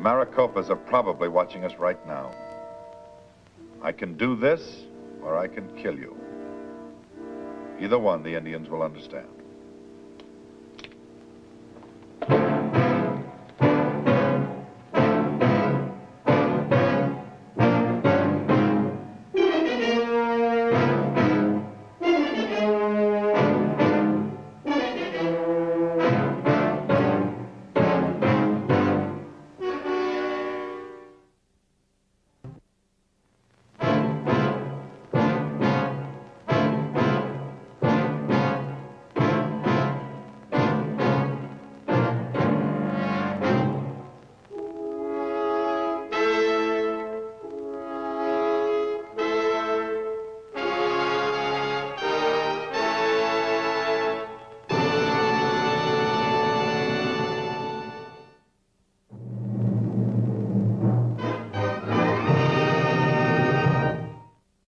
The Maricopas are probably watching us right now. I can do this, or I can kill you. Either one the Indians will understand.